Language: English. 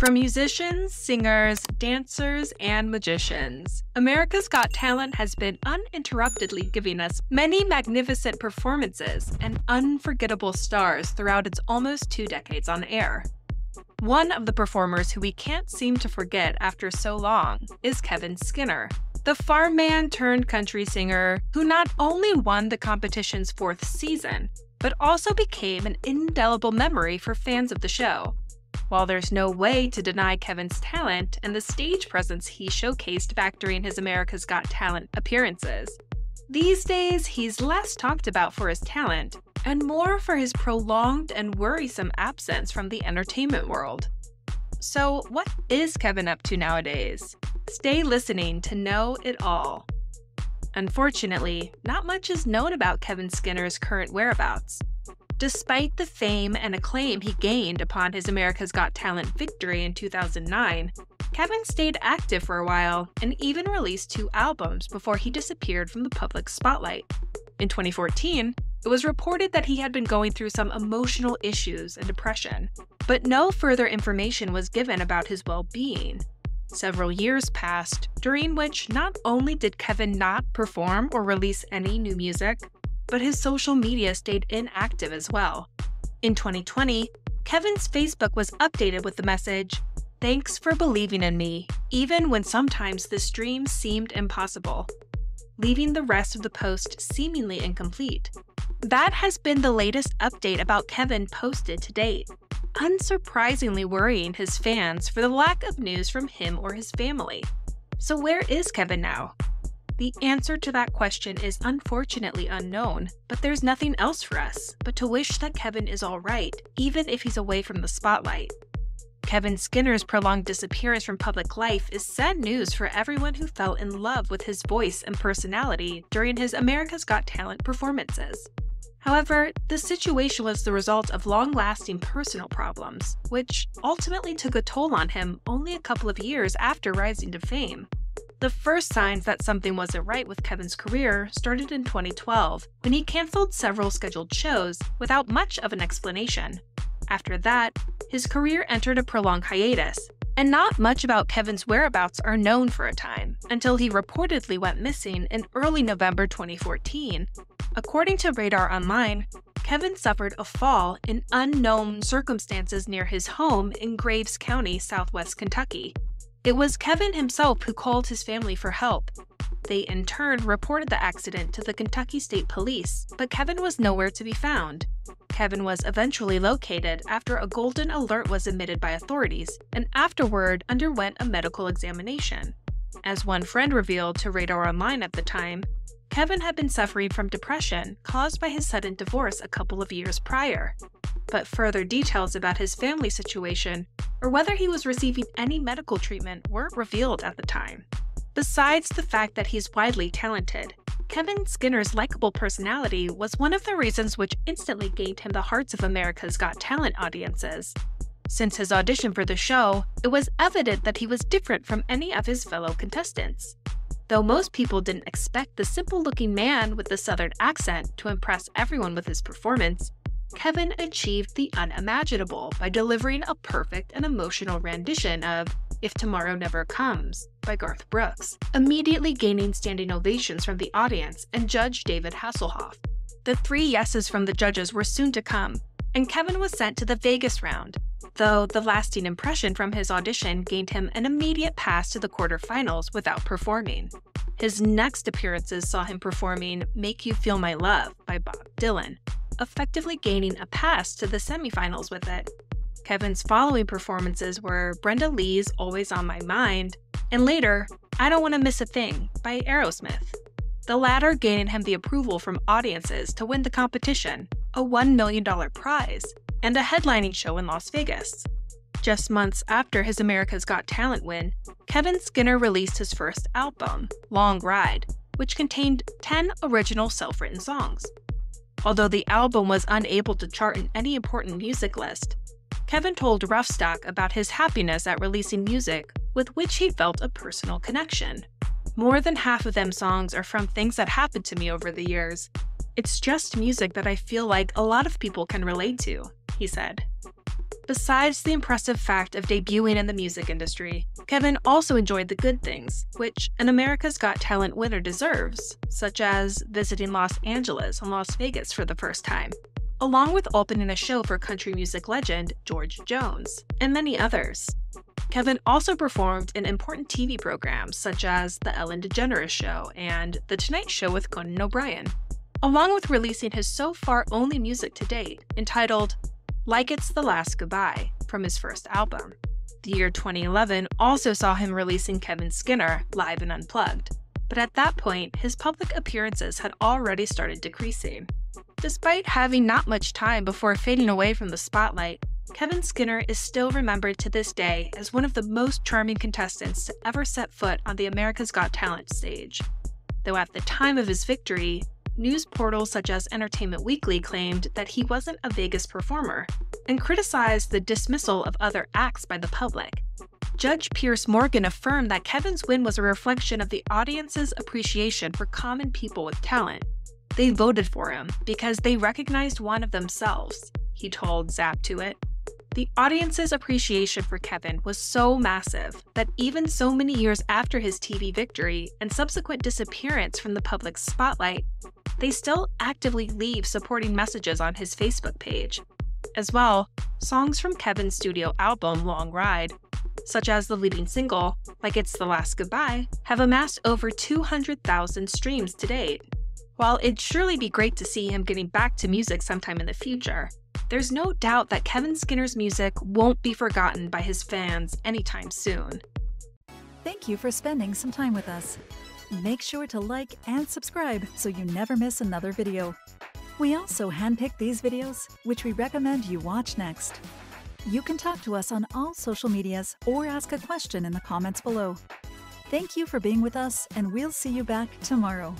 From musicians, singers, dancers, and magicians, America's Got Talent has been uninterruptedly giving us many magnificent performances and unforgettable stars throughout its almost two decades on air. One of the performers who we can't seem to forget after so long is Kevin Skinner, the farm man turned country singer who not only won the competition's fourth season, but also became an indelible memory for fans of the show. While there's no way to deny Kevin's talent and the stage presence he showcased back during his America's Got Talent appearances, these days he's less talked about for his talent and more for his prolonged and worrisome absence from the entertainment world. So, what is Kevin up to nowadays? Stay listening to know it all. Unfortunately, not much is known about Kevin Skinner's current whereabouts. Despite the fame and acclaim he gained upon his America's Got Talent victory in 2009, Kevin stayed active for a while and even released two albums before he disappeared from the public spotlight. In 2014, it was reported that he had been going through some emotional issues and depression, but no further information was given about his well being. Several years passed, during which not only did Kevin not perform or release any new music, but his social media stayed inactive as well. In 2020, Kevin's Facebook was updated with the message, Thanks for believing in me, even when sometimes this dream seemed impossible, leaving the rest of the post seemingly incomplete. That has been the latest update about Kevin posted to date, unsurprisingly worrying his fans for the lack of news from him or his family. So, where is Kevin now? The answer to that question is unfortunately unknown, but there's nothing else for us but to wish that Kevin is alright, even if he's away from the spotlight. Kevin Skinner's prolonged disappearance from public life is sad news for everyone who fell in love with his voice and personality during his America's Got Talent performances. However, the situation was the result of long lasting personal problems, which ultimately took a toll on him only a couple of years after rising to fame. The first signs that something wasn't right with Kevin's career started in 2012 when he canceled several scheduled shows without much of an explanation. After that, his career entered a prolonged hiatus, and not much about Kevin's whereabouts are known for a time until he reportedly went missing in early November 2014. According to Radar Online, Kevin suffered a fall in unknown circumstances near his home in Graves County, southwest Kentucky. It was Kevin himself who called his family for help. They in turn reported the accident to the Kentucky State Police, but Kevin was nowhere to be found. Kevin was eventually located after a golden alert was emitted by authorities and afterward underwent a medical examination. As one friend revealed to Radar Online at the time, Kevin had been suffering from depression caused by his sudden divorce a couple of years prior. But further details about his family situation or whether he was receiving any medical treatment weren't revealed at the time. Besides the fact that he's widely talented, Kevin Skinner's likable personality was one of the reasons which instantly gained him the hearts of America's Got Talent audiences. Since his audition for the show, it was evident that he was different from any of his fellow contestants. Though most people didn't expect the simple looking man with the southern accent to impress everyone with his performance, Kevin achieved the unimaginable by delivering a perfect and emotional rendition of If Tomorrow Never Comes by Garth Brooks, immediately gaining standing ovations from the audience and Judge David Hasselhoff. The three yeses from the judges were soon to come, and Kevin was sent to the Vegas round, though the lasting impression from his audition gained him an immediate pass to the quarterfinals without performing. His next appearances saw him performing Make You Feel My Love by Bob Dylan, effectively gaining a pass to the semifinals with it. Kevin's following performances were Brenda Lee's Always on My Mind, and later, I Don't Want to Miss a Thing by Aerosmith. The latter gaining him the approval from audiences to win the competition, a $1 million prize, and a headlining show in Las Vegas. Just months after his America's Got Talent win, Kevin Skinner released his first album, Long Ride, which contained 10 original self written songs. Although the album was unable to chart in any important music list, Kevin told Roughstock about his happiness at releasing music with which he felt a personal connection. More than half of them songs are from things that happened to me over the years. It's just music that I feel like a lot of people can relate to, he said. Besides the impressive fact of debuting in the music industry, Kevin also enjoyed the good things, which an America's Got Talent winner deserves, such as visiting Los Angeles and Las Vegas for the first time, along with opening a show for country music legend George Jones, and many others. Kevin also performed in important TV programs such as The Ellen DeGeneres Show and The Tonight Show with Conan O'Brien, along with releasing his so far only music to date, entitled like It's the Last Goodbye from his first album. The year 2011 also saw him releasing Kevin Skinner live and unplugged, but at that point, his public appearances had already started decreasing. Despite having not much time before fading away from the spotlight, Kevin Skinner is still remembered to this day as one of the most charming contestants to ever set foot on the America's Got Talent stage. Though at the time of his victory, news portals such as Entertainment Weekly claimed that he wasn't a Vegas performer and criticized the dismissal of other acts by the public. Judge Piers Morgan affirmed that Kevin's win was a reflection of the audience's appreciation for common people with talent. They voted for him because they recognized one of themselves, he told Zap2it. The audience's appreciation for Kevin was so massive that even so many years after his TV victory and subsequent disappearance from the public's spotlight, they still actively leave supporting messages on his Facebook page. As well, songs from Kevin's studio album Long Ride, such as the leading single, Like It's the Last Goodbye, have amassed over 200,000 streams to date. While it'd surely be great to see him getting back to music sometime in the future, there's no doubt that Kevin Skinner's music won't be forgotten by his fans anytime soon. Thank you for spending some time with us. Make sure to like and subscribe so you never miss another video. We also handpick these videos, which we recommend you watch next. You can talk to us on all social medias or ask a question in the comments below. Thank you for being with us, and we'll see you back tomorrow.